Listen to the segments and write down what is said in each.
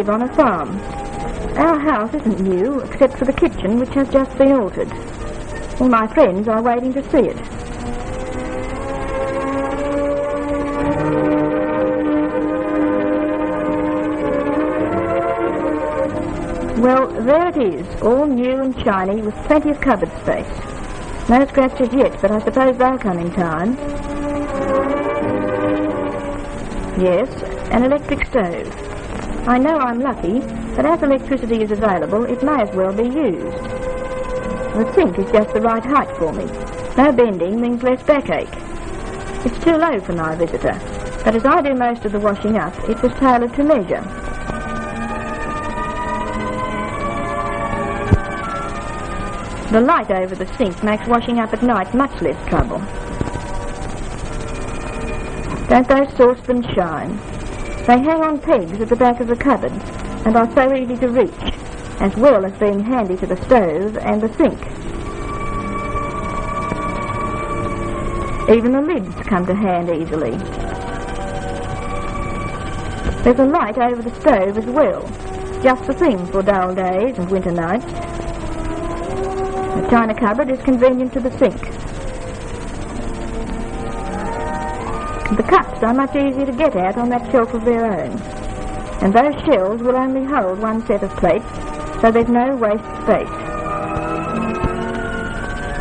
live on a farm. Our house isn't new, except for the kitchen, which has just been altered. All my friends are waiting to see it. Well, there it is, all new and shiny, with plenty of cupboard space. No scratches yet, but I suppose they'll come in time. Yes, an electric stove. I know I'm lucky, but as electricity is available, it may as well be used. The sink is just the right height for me. No bending means less backache. It's too low for my visitor, but as I do most of the washing up, it was tailored to measure. The light over the sink makes washing up at night much less trouble. Don't those saucepans shine? They hang on pegs at the back of the cupboard and are so easy to reach, as well as being handy to the stove and the sink. Even the lids come to hand easily. There's a light over the stove as well, just the thing for dull days and winter nights. The china cupboard is convenient to the sink. The cups are much easier to get at on that shelf of their own. And those shelves will only hold one set of plates, so there's no waste space.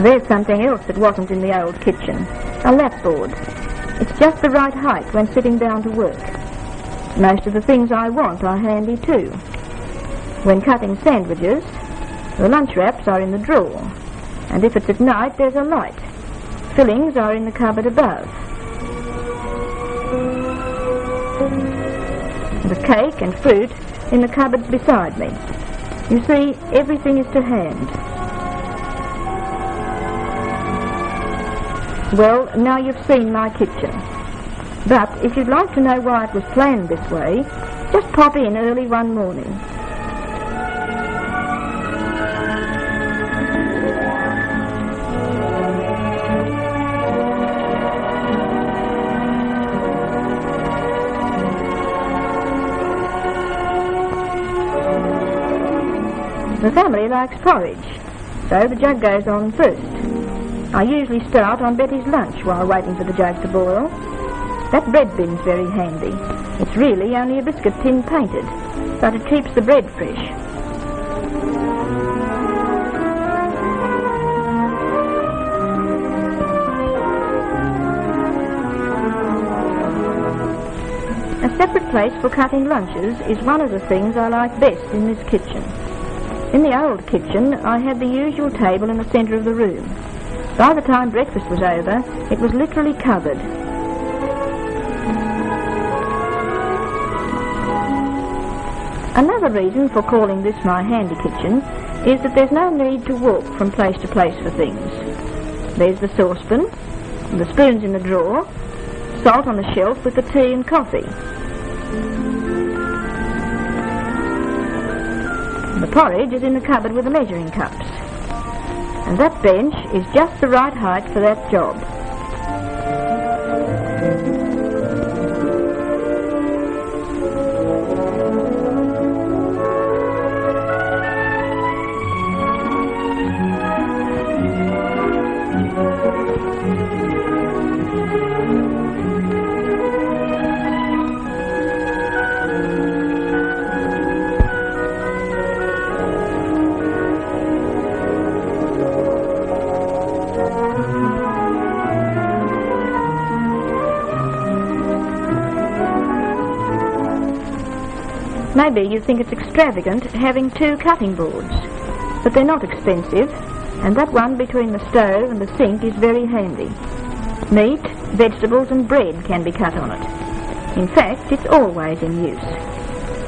There's something else that wasn't in the old kitchen. A lapboard. It's just the right height when sitting down to work. Most of the things I want are handy too. When cutting sandwiches, the lunch wraps are in the drawer. And if it's at night, there's a light. Fillings are in the cupboard above. The cake and fruit in the cupboard beside me. You see, everything is to hand. Well, now you've seen my kitchen. But if you'd like to know why it was planned this way, just pop in early one morning. The family likes porridge, so the jug goes on first. I usually start on Betty's lunch while waiting for the jug to boil. That bread bin's very handy. It's really only a biscuit tin painted, but it keeps the bread fresh. A separate place for cutting lunches is one of the things I like best in this kitchen. In the old kitchen, I had the usual table in the centre of the room. By the time breakfast was over, it was literally covered. Another reason for calling this my handy kitchen is that there's no need to walk from place to place for things. There's the saucepan, the spoons in the drawer, salt on the shelf with the tea and coffee. The porridge is in the cupboard with the measuring cups. And that bench is just the right height for that job. Maybe you think it's extravagant having two cutting boards, but they're not expensive, and that one between the stove and the sink is very handy. Meat, vegetables and bread can be cut on it. In fact, it's always in use.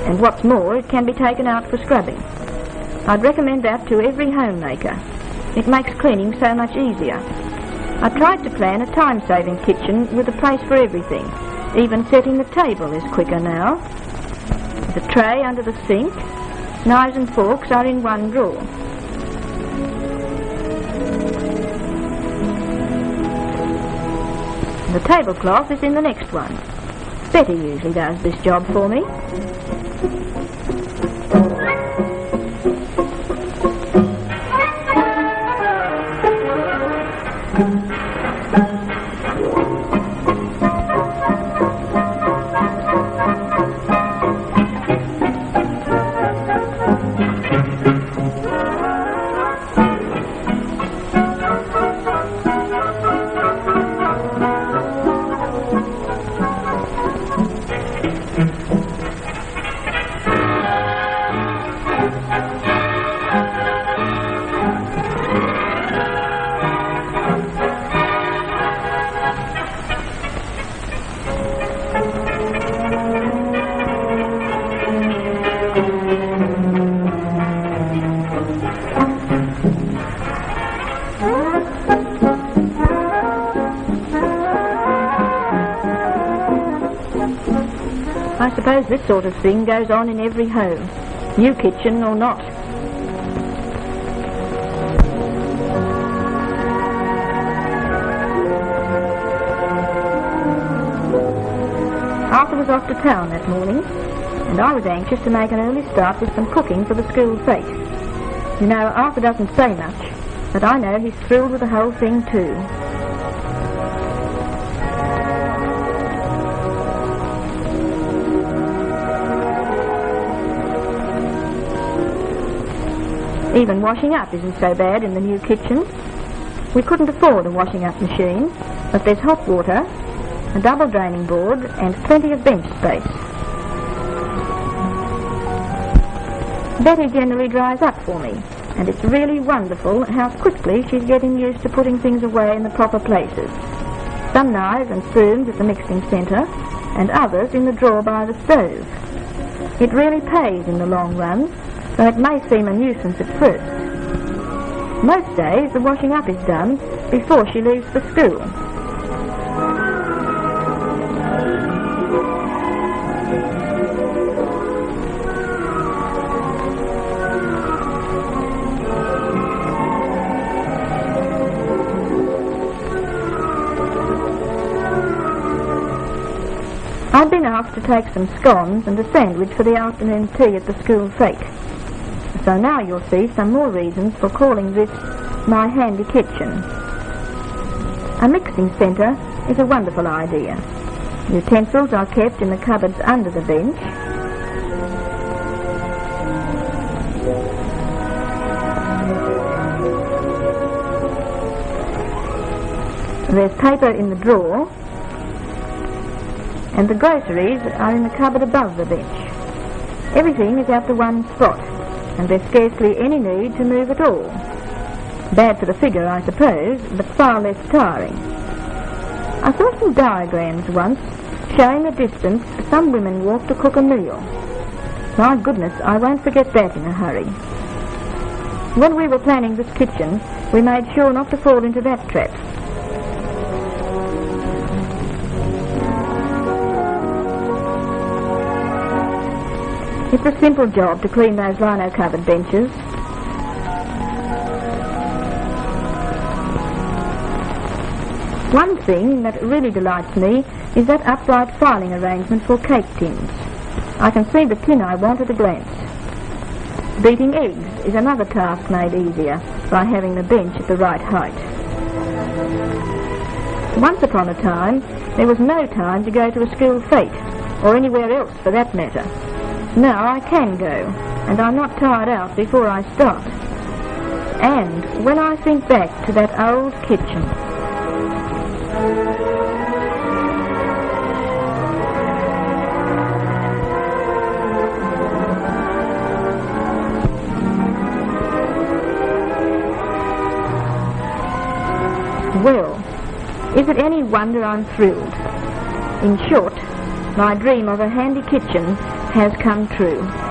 And what's more, it can be taken out for scrubbing. I'd recommend that to every homemaker. It makes cleaning so much easier. I tried to plan a time-saving kitchen with a place for everything. Even setting the table is quicker now. The tray under the sink. Knives and forks are in one drawer. The tablecloth is in the next one. Betty usually does this job for me. I suppose this sort of thing goes on in every home, new kitchen or not. Arthur was off to town that morning, and I was anxious to make an early start with some cooking for the school fete. You know, Arthur doesn't say much, but I know he's thrilled with the whole thing too. Even washing up isn't so bad in the new kitchen. We couldn't afford a washing up machine, but there's hot water, a double draining board, and plenty of bench space. Betty generally dries up for me, and it's really wonderful how quickly she's getting used to putting things away in the proper places. Some knives and spoons at the mixing centre, and others in the drawer by the stove. It really pays in the long run, though it may seem a nuisance at first. Most days the washing up is done before she leaves for school. I've been asked to take some scones and a sandwich for the afternoon tea at the school fete. So now you'll see some more reasons for calling this my handy kitchen. A mixing centre is a wonderful idea. Utensils are kept in the cupboards under the bench. There's paper in the drawer, and the groceries are in the cupboard above the bench. Everything is at the one spot, and there's scarcely any need to move at all. Bad for the figure, I suppose, but far less tiring. I saw some diagrams once showing the distance some women walk to cook a meal. My goodness, I won't forget that in a hurry. When we were planning this kitchen, we made sure not to fall into that trap. It's a simple job to clean those lino-covered benches. One thing that really delights me is that upright filing arrangement for cake tins. I can see the tin I want at a glance. Beating eggs is another task made easier by having the bench at the right height. Once upon a time, there was no time to go to a school fete, or anywhere else for that matter. Now I can go, and I'm not tired out before I start. And when I think back to that old kitchen, Well, is it any wonder I'm thrilled? In short, my dream of a handy kitchen has come true.